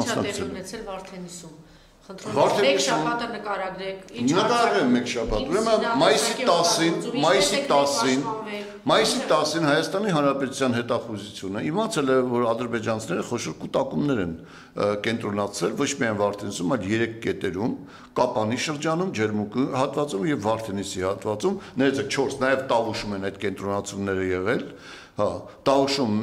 մասնակցել։ Ինչ ունեցել Վարդենիսում։ Խնդրում մեկ շաբաթը նկարագրեք։ Նկարագրեմ մեկ շաբաթ։ Ուրեմն մայիսի եկեք 10-ին, օգտագործում, մայիսի ինչպես եք 10-ին, պաշտպանվել։ մայիսի 10-ին Հայաստանի Հանրապետության հետախուզությունը իմացել է, որ ադրբեջանցիները խոշոր կൂട്ടակումներ են ը, կենտրոնացրել ոչ միայն Վարդենիսում, այլ 3 կետերում՝ Կապանի շրջանում, Ջերմուկի հատվածում եւ Վարդենիսի հատվածում, ներեցեք 4, նաեւ Տավուշում են այդ կենտրոնացումները եղել։ Հա, Տաուշում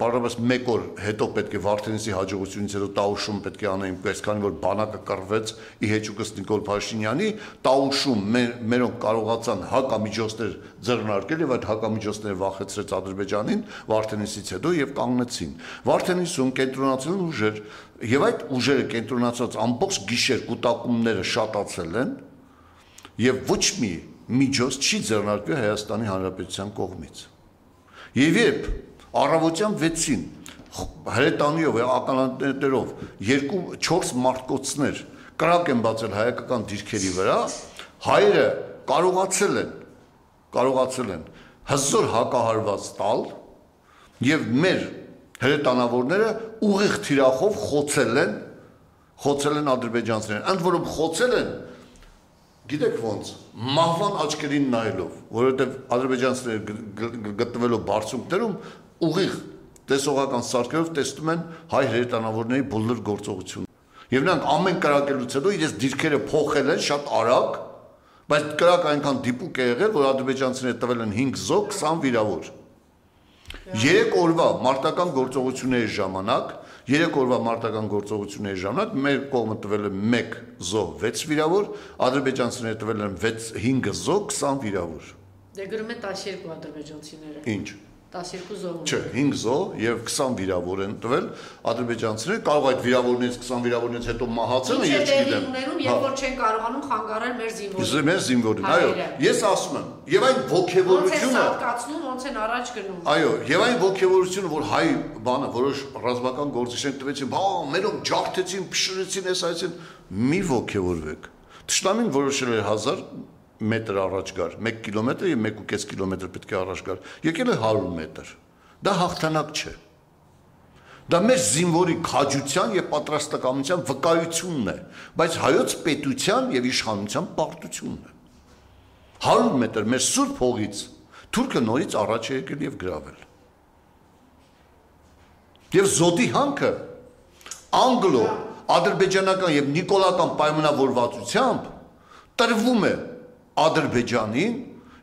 բարոյս 1 օր հետո պետք է Վարդենիսի հաջողությունից հետո Տաուշում պետք է անեին այսքան որ բանակը կռվեց Իհեչուկս Նիկոլ Փաշինյանի, Տաուշում մեր մերոնք կարողացան հակամիջոցներ ձեռնարկել եւ այդ հակամիջոցները վախեցրեց Ադրբեջանին Վարդենիսից հետո եւ կանգնեցին։ Վարդենիսում կենտրոնացել են ուժեր եւ այդ ուժերը կենտրոնացած ամբողջ գիշեր կൂട്ടակումները շատացել են եւ ոչ մի միջոց չի ձեռնարկվել Հայաստանի Հանրապետության կողմից։ Եվ երբ առավոտյան 6-ին հրետանիով ականանետերով երկու 4 մարդկոցներ կրակ են բացել հայկական դիրքերի վրա, հայերը կարողացել են կարողացել են հզոր հակահարված տալ եւ մեր հրետանավորները ուղիղ թիրախով խոցել են խոցել են ադրբեջանցիներին։ Ընդ որում խոցել են Գիտեք ոնց, մահվան աչքերին նայելով, որովհետև ադրբեջանցիները գտնվելով բարձունքներում ուղիղ տեսողական սարքերով տեսնում են հայ հրետանավորների բոլոր գործողությունը։ Եվ նրանք ամեն կրակելուց հետո իրենց դիրքերը փոխել են շատ արագ, բայց կրակ այնքան դիպուկ է եղել, որ ադրբեջանցիները տվել են 5 զոհ, 20 վիրավոր։ 3 օրվա մարտական գործողությունների ժամանակ, 3 օրվա մարտական գործողությունների ժամանակ մեր կողմը տվել է 1 զոհ, 6 վիրավոր, ադրբեջանցիները տվել են 6 5 զոհ, 20 վիրավոր։ Դե գրում են 12 ադրբեջանցիները։ Ինչ։ 12 զոհ։ Չէ, 5 զոհ եւ 20 վիրավոր են տվել ադրբեջանցիները, կարող այդ վիրավորներից 20 վիրավորներից հետո մահացել են, է ես չգիտեմ։ ունենում, Հա։ երբ որ չեն կարողանում խանգարել մեր զինվորին։ Մեր զինվորին, այո, ես ասում եմ, եւ այն Ոնց են ողքեվորությունը սատկացնում, ոնց են առաջ գնում։ Այո, եւ այն ողջևորությունը, որ հայ բանը որոշ ռազմական գործիչներ տվեցին, բա մերոնք ջարդեցին, փշրեցին, էս այսին, մի ողջևորվեք։ Տշտամին որոշել էր 1000 մետր առաջ գար, 1 կիլոմետր եւ 1.5 կիլոմետր պետք է առաջ գար։ Եկել է 100 մետր։ Դա հաղթանակ չէ։ Դա մեր զինվորի քաջության եւ պատրաստակամության վկայությունն է, բայց հայոց պետության եւ իշխանության պարտությունն է։ 100 մետր մեր սուրբ հողից թուրքը նորից առաջ է եկել եւ գրավել։ Եվ զոդի հանքը անգլո, ադրբեջանական եւ նիկոլական պայմանավորվածությամբ տրվում է Ադրբեջանին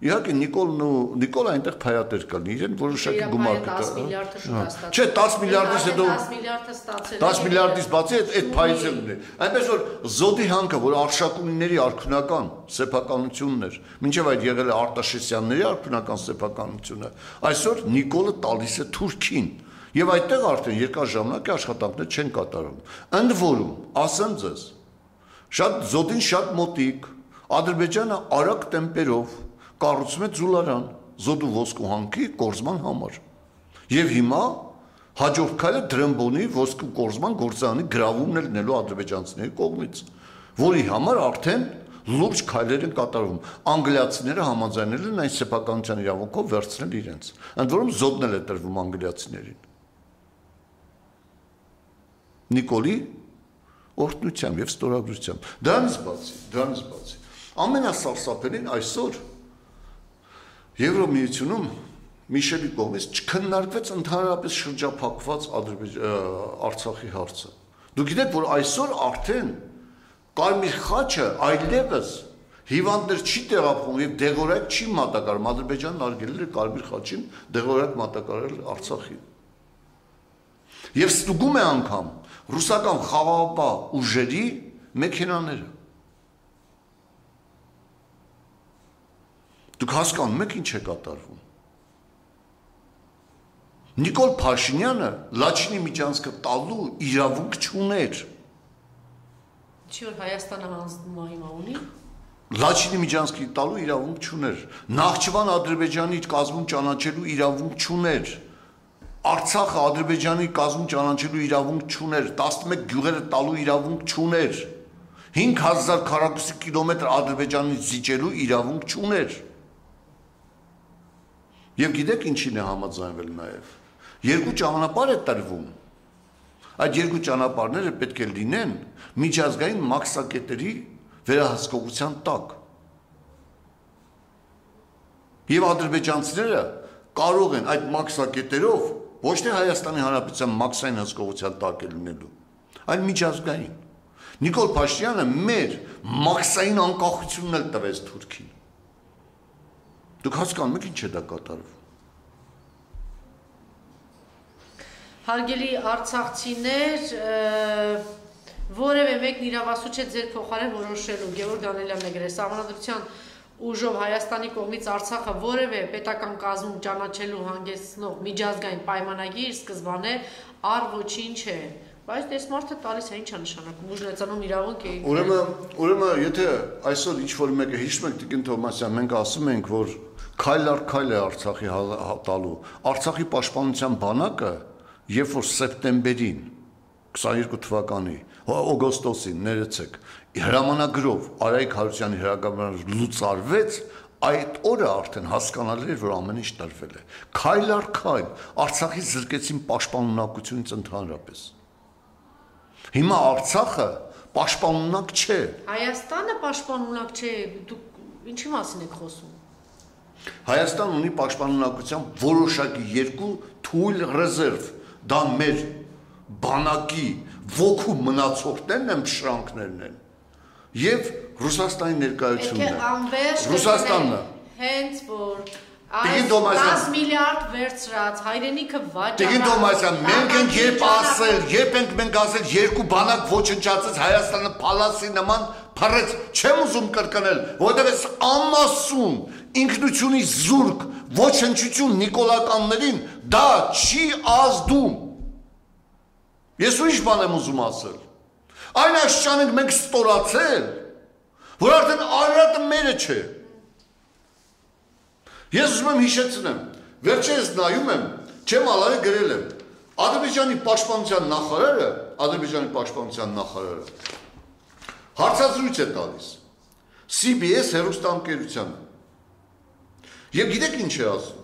Իհարկե Նիկոլն ու Նիկոլը այնտեղ փայատեր կան, իրեն որոշակի գումար կտա։ 10 միլիարդը շուտ Հա։ Չէ, 10 միլիարդից հետո 10 միլիարդը ստացել։ 10 միլիարդից բացի այդ այդ էլ ունի։ Այնպես որ զոդի հանքը, որ արշակունիների արքունական սեփականությունն էր, մինչև այդ եղել է Արտաշեսյանների արքունական սեփականությունը, այսօր Նիկոլը տալիս է Թուրքին։ Եվ այդտեղ արդեն երկար ժամանակ է աշխատանքներ չեն կատարում։ Ընդ որում, ասեմ ձեզ, շատ զոդին շատ մոտիկ, Ադրբեջանը արագ տեմպերով կառուցում է ձուլարան զոդու ոսկու հանքի կորզման համար։ Եվ հիմա հաջորդ քայլը դրամբոնի ոսկու կորզման գործարանի գրավումն է լինելու ադրբեջանցիների կողմից, որի համար արդեն լուրջ քայլեր են կատարվում։ Անգլիացիները համաձայնել են այս սեփականության իրավունքով վերցնել իրենց։ Ընդ որում զոդն էլ է տրվում անգլիացիներին։ Նիկոլի օրհնությամբ եւ ստորագրությամբ։ Դրանից բացի, դրանից բացի ամենասարսափելին այսօր Եվրոմիությունում Միշելի կողմից չքննարկվեց ընդհանրապես շրջափակված Արցախի հարցը։ Դուք գիտեք, որ այսօր արդեն Կարմիր խաչը այլևս հիվանդներ չի տեղափոխում եւ դեղորայք չի մատակարարում։ Ադրբեջանն արգելել է Կարմիր խաչին դեղորայք մատակարարել Արցախին։ Եվ ստուգում է անգամ ռուսական խաղաղապահ ուժերի մեքենաները։ Դուք հասկանում եք ինչ է կատարվում։ Նիկոլ Փաշինյանը Լաչինի միջանցքը տալու իրավունք չուներ։ Չի որ Հայաստանը հանձնումա հիմա ունի։ Լաչինի միջանցքի տալու իրավունք չուներ։ Նախճիվան Ադրբեջանի կազմում ճանաչելու իրավունք չուներ։ Արցախը Ադրբեջանի կազմում ճանաչելու իրավունք չուներ։ 11 գյուղերը տալու իրավունք չուներ։ 5000 քառակուսի կիլոմետր Ադրբեջանից զիջելու իրավունք չուներ։ Եվ գիտեք ինչին է համաձայնվել նաև։ Երկու ճանապարհ է տրվում։ Այդ երկու ճանապարհները պետք է լինեն միջազգային մաքսակետերի վերահսկողության տակ։ Եվ ադրբեջանցիները կարող են այդ մաքսակետերով ոչ թե Հայաստանի Հանրապետության մաքսային հսկողության տակ է լինելու, այլ միջազգային։ Նիկոլ Փաշինյանը մեր մաքսային անկախությունն էլ տվեց Թուրքին։ Դուք հասկանում եք ինչ է դա կատարվում։ Հարգելի արցախցիներ, որևէ մեկն իրավասու չէ ձեր փոխարեն որոշելու Գևորգ Դանելյանն է գրել համանդրության ուժով Հայաստանի կողմից Արցախը որևէ պետական կազմում ճանաչելու հանգեցնող միջազգային պայմանագիր սկզբանե առ ոչինչ է բայց դες մարդը տալիս է ինչա նշանակում ուժնացանում իրավունք է ուրեմն ուրեմն եթե այսօր ինչ որ մեկը հիշում եք Տիկին Թոմասյան մենք ասում ենք որ քայլ առ քայլ է Արցախի հա- հա- Արցախի պաշտպանության բանակը երբ որ սեպտեմբերին 22 թվականի օգոստոսին ներեցեք հրամանագրով Արայք Հարությունյանի հրագամարը լուծարվեց այդ օրը արդեն հասկանալի էր որ ամեն ինչ տրվել է քայլ առ քայլ Արցախի զրկեցին պաշտպանունակությունից ընդհանրապես հիմա Արցախը պաշտպանունակ չէ Հայաստանը պաշտպանունակ չէ դուք ինչի մասին եք խոսում Հայաստան ունի պաշտպանունակության որոշակի երկու թույլ ռեզերվ. Դա մեր բանակի ոգու մնացորդներն են, շրանքներն են եւ Ռուսաստանի ներկայությունն է։ Ռուսաստանը հենց որ Տիգին Թոմասյան 10 միլիարդ վերցրած հայրենիքը վաճառած Տիգին Թոմասյան մենք ենք երբ ասել, երբ ենք մենք ասել երկու բանակ ոչնչացած Հայաստանը փալասի նման փռեց, չեմ ուզում կրկնել, որովհետև այս ամասուն ինքնությունի զուրկ ոչնչություն նիկոլականներին դա չի ազդում։ Ես ուրիշ բան եմ ուզում ասել։ Այն աշճան ենք մենք ստորացել, որ արդեն Արարատը մերը չէ։ Ես ուզում եմ հիշեցնեմ, վերջերս նայում եմ, չեմ ալարը գրել եմ, Ադրբեջանի պաշտպանության նախարարը, Ադրբեջանի պաշտպանության նախարարը հարցազրույց է տալիս. CBS հերոստանգերությանը։ Եվ գիտեք ինչ է ասում։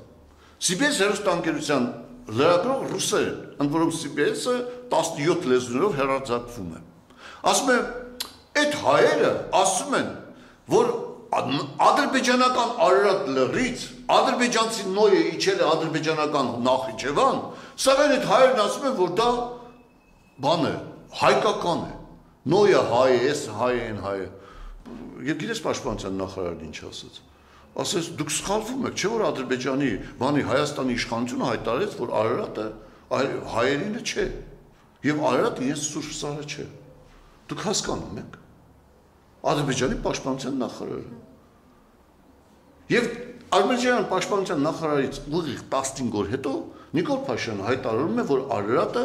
CBS հերոստանգերության լրագրող ռուսեր ընդ որում CBS-ը 17 լեզուներով հեռարձակվում է։ Ասում է, այդ հայերը ասում են, որ ադրբեջանական Արարատ լրից ադրբեջանցի նոյը իջել է ադրբեջանական Նախիջևան, սակայն այդ հայերն ասում են, որ դա բան է, հայկական է։ Նոյը հայ է, էս հայ են հայը։ Եվ գիտես պաշտպանության նախարարն ինչ ասաց։ Ասես դուք սխալվում եք, չէ՞ որ Ադրբեջանի բանի Հայաստանի իշխանությունը հայտարարեց, որ Արարատը հայերինը չէ։ Եվ Արարատը ինձ սուրբ սարը չէ։ Դուք հասկանում եք։ Ադրբեջանի պաշտպանության նախարարը։ Եվ Ադրբեջանի պաշտպանության նախարարից ուղիղ 15 օր հետո Նիկոլ Փաշինյանը հայտարարում է, որ Արարատը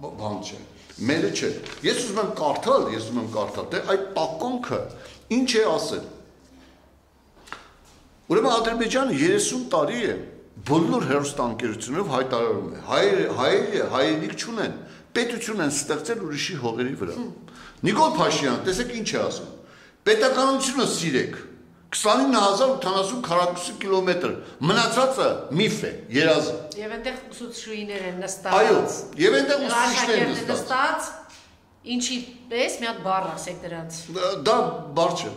բան չէ, մերը չէ։ Ես ուզում եմ կարդալ, ես ուզում եմ կարդալ, թե այդ տականքը ինչ է ասել։ Ուրեմն Ադրբեջանը 30 տարի է բոլոր հերոստանգերությունով հայտարարում է։ Հայերը հայերը հայերիկ չունեն, պետություն են ստեղծել ուրիշի հողերի վրա։ Նիկոլ Փաշինյանը, տեսեք ինչ է ասում։ Պետականությունը սիրեք, 29080 քառակուսի կիլոմետր։ Մնացածը միֆ է, երազ։ Եվ այնտեղ ուսուցչուհիներ են նստած։ Այո, եւ այնտեղ ուսուցիչներ են նստած։ Ինչի պես մի հատ բառ ասեք դրանց։ Դա բառ չէ։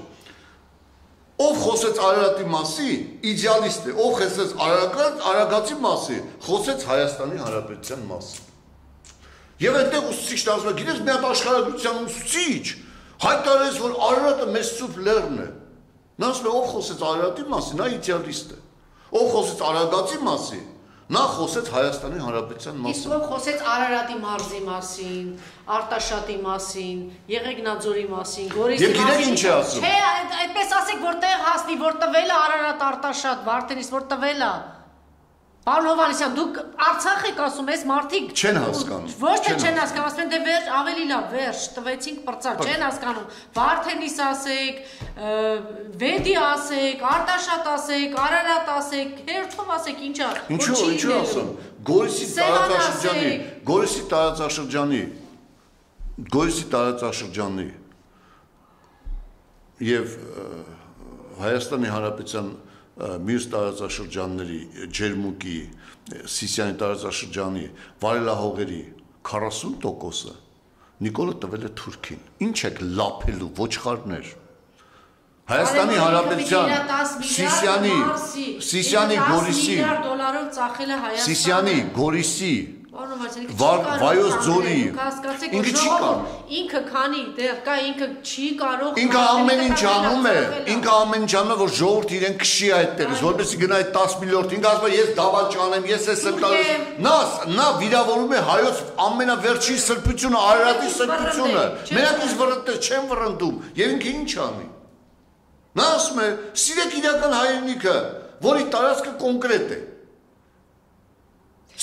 Ով խոսեց Արարատի մասի, իդեալիստ է։ Ով խոսեց Արարատ, Արագացի մասի, խոսեց Հայաստանի Հանրապետության մասի։ Եվ այնտեղ ուսուցիչն ասում է, գիտես, մի հատ աշխարհագրության ուսուցիչ հայտարարեց, որ Արարատը մեծ սուրբ լեռն է։ Նա ասում է ով խոսեց Արարատի մասին, նա իդեալիստ է։ Ով խոսեց Արագացի մասին, նա խոսեց Հայաստանի Հանրապետության մասին։ Իսկ ով խոսեց Արարատի մարզի մասին, Արտաշատի մասին, Եղեգնաձորի մասին, Գորիսի մասին։ Եվ գիտեք ինչ է ասում։ Չէ, այդպես ասեք, որտեղ հասնի, որ տվել է Արարատ Արտաշատ, Վարդենիս, որ տվել է։ Պարոն Հովանեսյան, դուք Արցախ եք ասում, այս մարդիկ չեն հասկանում։ Ոչ թե չեն հասկանում, ասում են դե վերջ ավելի լավ, վերջ, տվեցինք պրծար, չեն հասկանում։ Վարդենիս ասեք, Վեդի ասեք, Արտաշատ ասեք, Արարատ ասեք, հերթով ասեք, ինչա։ Ինչու, ինչու ասում։ Գորիսի տարածաշրջանի, Գորիսի տարածաշրջանի Գորիսի տարածաշրջանի եւ Հայաստանի Հանրապետության մյուս տարածաշրջանների ջերմուկի Սիսիանի տարածաշրջանի վարելահողերի 40%-ը Նիկոլը տվել է Թուրքին։ Ինչ եք լափելու ոչխարներ։ Հայաստանի Հանրապետության Սիսյանի Սիսյանի Գորիսի դոլարով ծախել է Հայաստանը։ Սիսյանի Գորիսի Պարոն Վարդանյանը, Վար- չի կարող Վայոց ձորի։ Ինքը չի կարող։ Ինքը քանի դեռ կա, ինքը չի կարող Ինքը ամեն ինչ անում է, ինքը ամեն ինչ անում է, որ ժողովուրդ իրեն քշի այդտեղից, որպեսզի գնա այդ 10 միլիարդ, ինքը ասում է ես դավաճ անեմ, ես էս եմ տալիս։ Նա նա վիրավորում է հայոց ամենավերջին սրբությունը, Արարատի սրբությունը։ Մենակ ինձ վրընդել, չեմ վրընդում։ Եվ ինքը ինչ անի։ Նա ասում է, սիրեք իրական հայրենիքը, որի տարածքը կոնկրետ է։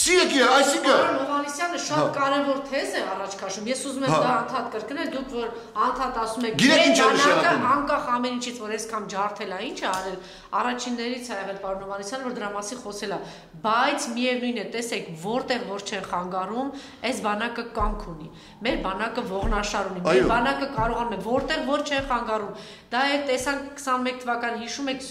Սիրեք իր, այսինքն Պարոն Հովանեսյանը շատ կարևոր թեզ է առաջ քաշում։ Ես ուզում եմ Հա։ դա անդադ կրկնել, դուք որ անդադ ասում եք, է բանակը նշանակում։ անկախ ամեն ինչից, որ այսքան ջարդել է, ինչ է արել, առաջիններից է եղել պարոն Հովանեսյանը, որ դրա մասի խոսել է, բայց միևնույն է, տեսեք, որտեղ որ չեն խանգարում, այս բանակը կամք ունի։ Մեր բանակը ողնաշար ունի։ Մեր բանակը կարողանում է, որտեղ որ չեն խանգարում։ Դա է տեսանք 21 թվական հիշում եք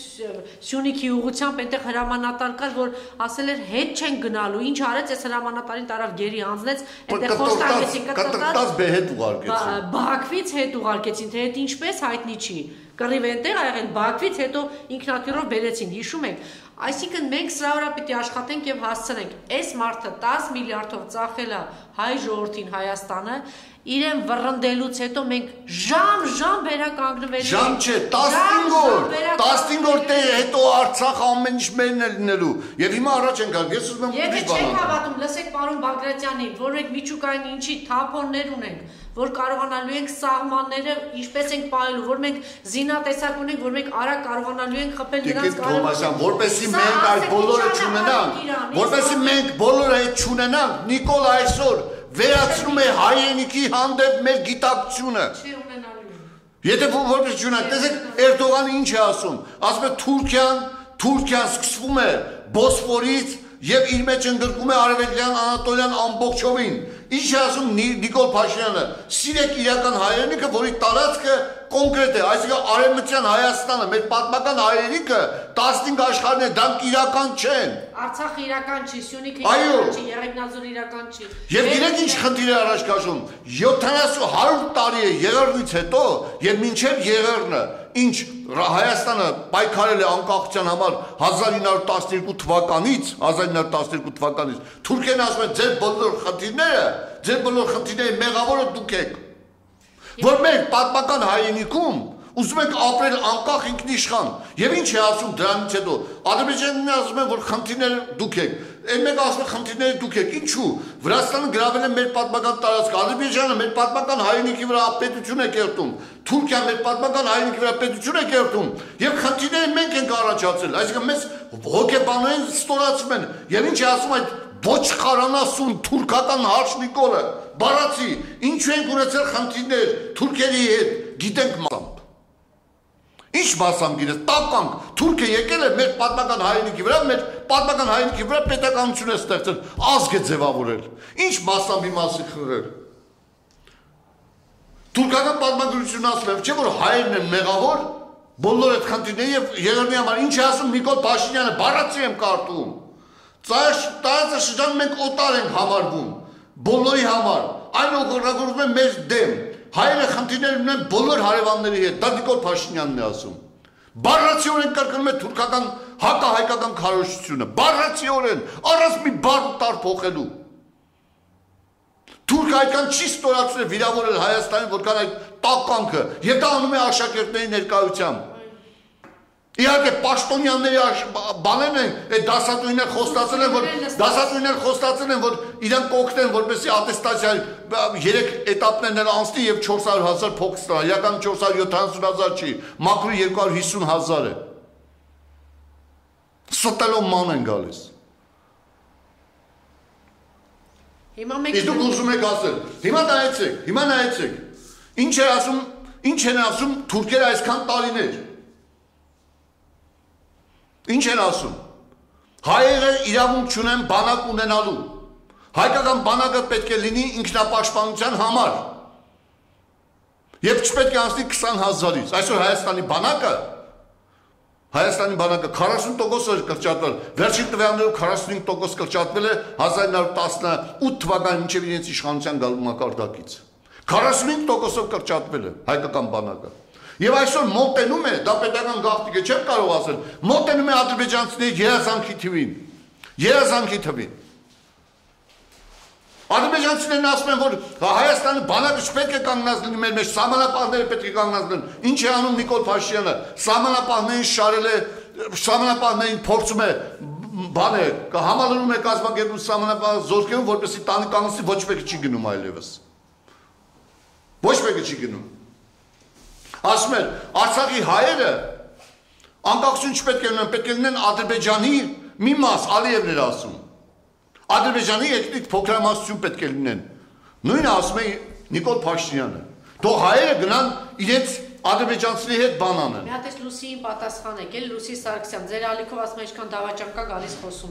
Սյունիքի ուղությամբ այնտեղ հրամանատար կար, որ ասել էր հետ չեն գնալու։ Ինչ արեց, այս հրամանատարին տարավ գերի անձնեց, այնտեղ խոստացեցին կտրտած բեհետ ուղարկեցին։ Բաքվից հետ ուղարկեցին, թե այդ ինչպես հայտնի չի։ Կռիվ այնտեղ ա եղել Բաքվից հետո ինքնաթիռով բերեցին, հիշում եք։ Այսինքն մենք սրա վրա պիտի աշխատենք եւ հասցնենք։ Այս մարդը 10 միլիարդով ծախել է հայ ժողովրդին Հայաստանը, իրեն վռնդելուց հետո մենք ժամ-ժամ վերականգնվելու Ժամ չէ, 15 օր, 15 օր դե հետո Արցախ ամեն ինչ մերն է լինելու։ Եւ հիմա առաջ ենք գալ, ես ուզում եմ Եթե ուրիշ բան չեք անեմ։ հավատում, լսեք պարոն Բագրատյանին, որ մենք միջուկային ինչի թափոններ ունենք, որ կարողանալու ենք սահմանները ինչպես ենք պահելու, որ մենք զինատեսակ ունենք, որ մենք արագ կարողանալու ենք խփել նրանց Թոմասյան, որպեսի մենք այդ բոլորը չունենանք, որպեսի մենք բոլորը այդ չունենանք, Նիկոլ այսօր վերացնում է հայրենիքի հանդեպ մեր գիտակցությունը։ չի ունենալու։ Եթե որպես չունենանք, տեսեք Էրդողանը ինչ է ասում։ Ասում է Թուրքիան, Թուրքիան սկսվում է Բոսֆորից եւ իր մեջ ընդգրկում է Արևելյան Անատոլիան ամբողջովին։ Ինչ է ասում Նի- Նիկոլ Փաշինյանը։ Սիրեք իրական հայրենիքը, որի տարածքը կոնկրետ է, այսինքն Արևմտյան Հայաստանը, մեր պատմական հայրենիքը 15 աշխարհն է, դրանք իրական չեն։ Արցախը իրական չի, Սյունիքը իրական չի, Եղեգնաձորը իրական չի։ Եվ գիտեք ինչ խնդիր է առաջ քաշում 70 100 տարի է եղեռնից հետո եւ մինչեւ եղեռնը ինչ Հայաստանը պայքարել է անկախության համար 1912 թվականից 1912 թվականից Թուրքիան ասում է ձեր բոլոր խնդիրները ձեր բոլոր խնդիրների մեղավորը դուք եք որ մեր պատմական հայրենիքում ուզում եք ապրել անկախ ինքնիշխան եւ ինչ է ասում դրանից հետո ադրբեջանն ասում է որ խնդիրները դուք եք այն մեկը ասում է խնդիրները դուք եք ինչու վրաստանը գրավել է մեր պատմական տարածքը ադրբեջանը մեր պատմական հայրենիքի վրա պետություն է կերտում թուրքիան մեր պատմական հայրենիքի վրա պետություն է կերտում եւ խնդիրները մենք ենք առաջացել այսինքն մեզ հոգեբանորեն ստորացում են եւ ինչ է ասում այդ ոչխարանասուն թուրքական հարց Բառացի ինչու ենք ունեցել խնդիրներ թուրքերի հետ գիտենք մասամբ Ինչ մասամ գիտես, տականք, Թուրքիա եկել է մեր պատմական հայրենիքի վրա, մեր պատմական հայրենիքի վրա պետականություն է ստեղծել, ազգ է ձևավորել։ Ինչ մասամբի մասի խրել։ Թուրքական պատմագրությունը ասում է, չէ՞ որ հայերն են մեղավոր, բոլոր այդ խնդիրների եւ եղերնի համար ինչ է ասում Նիկոլ Փաշինյանը, բառացի եմ կարդում։ Ծայր տարածը շրջան մենք օտար ենք համարվում բոլորի համար։ Այն օգտագործվում է մեր դեմ։ Հայերը խնդիրներ ունեն բոլոր հարևանների հետ։ Դա Նիկոլ Փաշինյանն է ասում։ Բառացիորեն կրկնում է թուրքական հակահայկական քարոշչությունը։ Բառացիորեն, առանց մի բառ տար փոխելու։ Թուրքը այդքան չի ստորացրել վիրավորել Հայաստանին, որքան այդ տականքը, եւ դա անում է աշակերտների ներկայությամբ։ Իհարկե բ- բաներն են, այդ դասատուները խոստացել են, որ դասատուները խոստացել են, որ իրանք կօգնեն, որպեսզի ատեստացիա 3 էտապներն էլ անցնի եւ 400.000 փոքր ստանա։ Իրական 470.000 չի, մակրո 250.000 է։ Ստելով ման են գալիս։ Հիմա Իսկ դուք ուզում եք ասել, հիմա նայեցեք, հիմա նայեցեք։ Ինչ է ասում, ինչ են ասում թուրքերը այսքան տարիներ։ Ինչ են ասում։ Հայերը իրավունք չունեն բանակ ունենալու։ Հայկական բանակը պետք է լինի ինքնապաշտպանության համար։ Եվ չպետք է անցնի 20000-ից։ Այսօր Հայաստանի բանակը Հայաստանի բանակը 40% կրճատվել, վերջին տվյալներով 45% կրճատվել է 1918 թվականին մինչև իրենց իշխանության գալու մակարդակից։ 45%-ով կրճատվել է հայկական բանակը։ Եվ այսօր մոտենում է, դա պետական գաղտնիք է, չեմ կարող ասել, մոտենում է ադրբեջանցիների երազանքի թվին։ Երազանքի թվին։ Ադրբեջանցիներն ասում են, որ Հայաստանի բանակը չպետք է կանգնած լինի մեր մեջ, սահմանապահները պետք է կանգնած լինեն։ Ինչ է անում Նիկոլ Փաշինյանը։ Սահմանապահներին շարել է, սահմանապահներին փորձում է բան է, համալրում է կազմակերպում սահմանապահ զորքերում, որպեսզի տանի կանգնեցի ոչ մեկը չի գնում այլևս։ Ոչ մեկը չի գնում։ Ասում են, Արցախի հայերը անկախություն չպետք է ունեն, պետք է լինեն Ադրբեջանի մի մաս, Ալիևն էր ասում։ Ադրբեջանի էթնիկ փոքրամասնություն պետք է լինեն։ Նույնը ասում է Նիկոլ Փաշինյանը։ Թող հայերը գնան իրենց ադրբեջանցիների հետ բան անեն։ Մի հատ էս Լուսիին պատասխանեք, էլ Լուսի Սարգսյան, ձեր ալիքով ասում եք, ինչքան դավաճան կա գալիս խոսում։